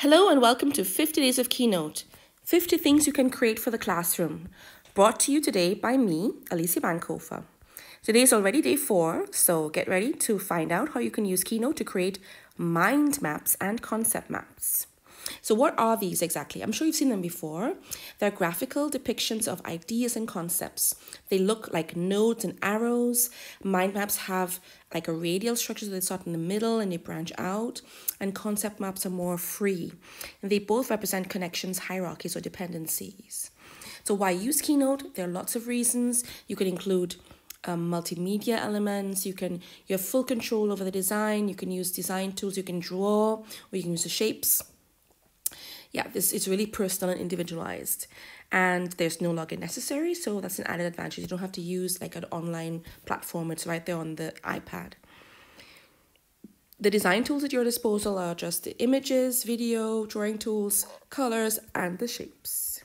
Hello and welcome to 50 Days of Keynote 50 Things You Can Create for the Classroom. Brought to you today by me, Alicia Bankhofer. Today is already day four, so get ready to find out how you can use Keynote to create mind maps and concept maps. So, what are these exactly? I'm sure you've seen them before. They're graphical depictions of ideas and concepts. They look like nodes and arrows. Mind maps have like a radial structure, so they start in the middle and they branch out. And concept maps are more free. And they both represent connections, hierarchies, or dependencies. So, why use Keynote? There are lots of reasons. You can include um, multimedia elements. You can you have full control over the design. You can use design tools. You can draw, or you can use the shapes yeah, this is really personal and individualized. And there's no login necessary, so that's an added advantage. You don't have to use like an online platform, it's right there on the iPad. The design tools at your disposal are just the images, video, drawing tools, colors, and the shapes.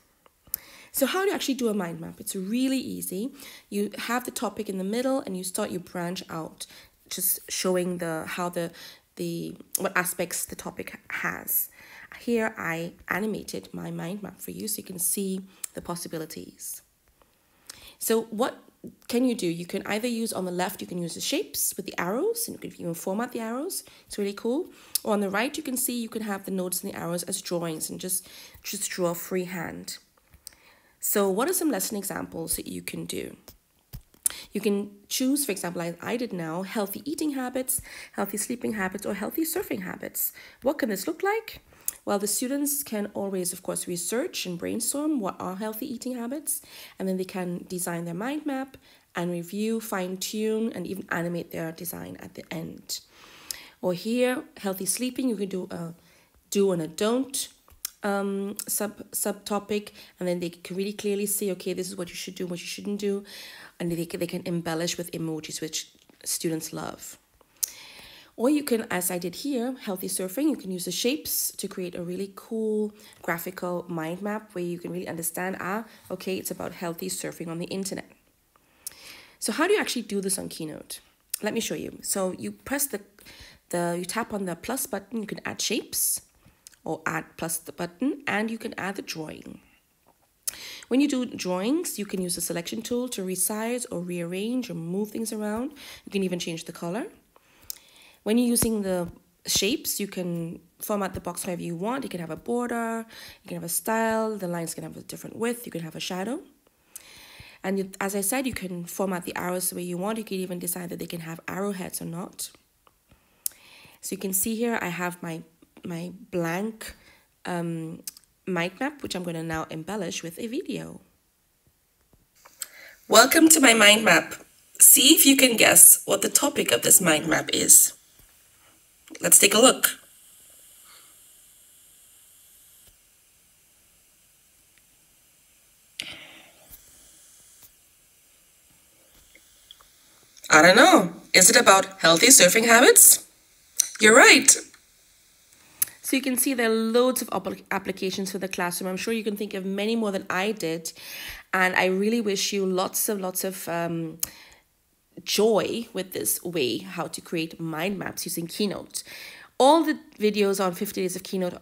So how do you actually do a mind map? It's really easy. You have the topic in the middle and you start, you branch out, just showing the how the the what aspects the topic has. Here I animated my mind map for you so you can see the possibilities. So what can you do? You can either use on the left, you can use the shapes with the arrows and you can even format the arrows. It's really cool. Or on the right, you can see you can have the nodes and the arrows as drawings and just, just draw freehand. So what are some lesson examples that you can do? You can choose, for example, like I did now, healthy eating habits, healthy sleeping habits, or healthy surfing habits. What can this look like? Well, the students can always, of course, research and brainstorm what are healthy eating habits, and then they can design their mind map and review, fine tune, and even animate their design at the end. Or here, healthy sleeping, you can do a do and a don't um, sub subtopic, and then they can really clearly see, okay, this is what you should do, what you shouldn't do, and they, they can embellish with emojis, which students love. Or you can, as I did here, healthy surfing, you can use the shapes to create a really cool graphical mind map where you can really understand, ah, okay, it's about healthy surfing on the internet. So how do you actually do this on Keynote? Let me show you. So you press the, the you tap on the plus button, you can add shapes or add plus the button and you can add the drawing. When you do drawings, you can use the selection tool to resize or rearrange or move things around. You can even change the color. When you're using the shapes, you can format the box however you want. You can have a border, you can have a style, the lines can have a different width, you can have a shadow. And as I said, you can format the arrows the way you want. You can even decide that they can have arrowheads or not. So you can see here, I have my, my blank um, mind map, which I'm going to now embellish with a video. Welcome to my mind map. See if you can guess what the topic of this mind map is. Let's take a look. I don't know. Is it about healthy surfing habits? You're right. So you can see there are loads of applications for the classroom. I'm sure you can think of many more than I did. And I really wish you lots of, lots of um, joy with this way how to create mind maps using Keynote. All the videos on 50 Days of Keynote